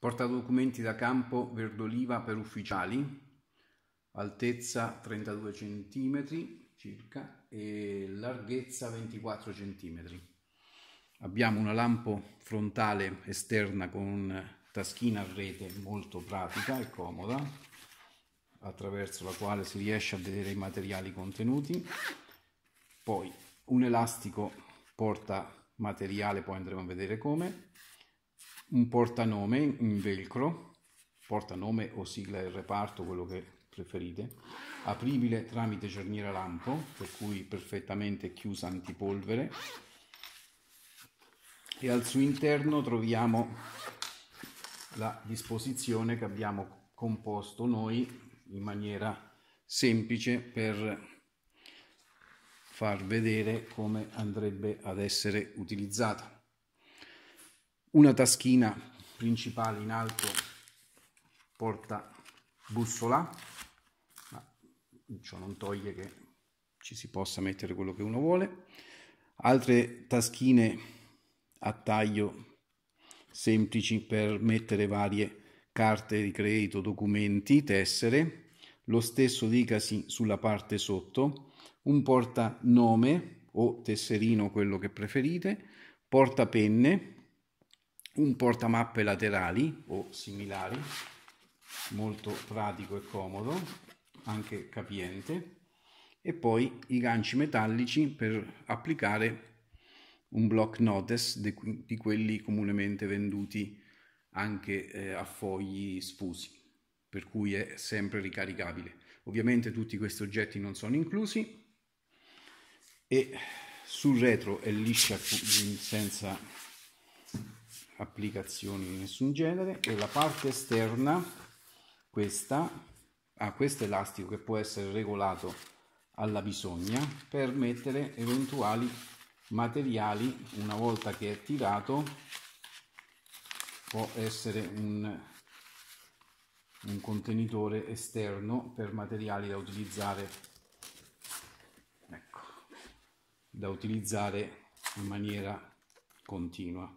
Portadocumenti da campo verdoliva per ufficiali, altezza 32 cm circa e larghezza 24 cm. Abbiamo una lampo frontale esterna con taschina a rete molto pratica e comoda, attraverso la quale si riesce a vedere i materiali contenuti. Poi un elastico porta materiale, poi andremo a vedere come un portanome in velcro, portanome o sigla del reparto, quello che preferite, apribile tramite cerniera lampo, per cui perfettamente chiusa antipolvere, e al suo interno troviamo la disposizione che abbiamo composto noi in maniera semplice per far vedere come andrebbe ad essere utilizzata una taschina principale in alto porta bussola ma ciò non toglie che ci si possa mettere quello che uno vuole. Altre taschine a taglio semplici per mettere varie carte di credito, documenti, tessere, lo stesso dicasi sulla parte sotto, un portanome o tesserino, quello che preferite, portapenne, un portamappe laterali o similari, molto pratico e comodo, anche capiente, e poi i ganci metallici per applicare un block notice di quelli comunemente venduti anche eh, a fogli sfusi, per cui è sempre ricaricabile. Ovviamente tutti questi oggetti non sono inclusi e sul retro è liscia senza applicazioni di nessun genere. E la parte esterna questa ha questo elastico che può essere regolato alla bisogna per mettere eventuali materiali una volta che è tirato può essere un, un contenitore esterno per materiali da utilizzare ecco, da utilizzare in maniera continua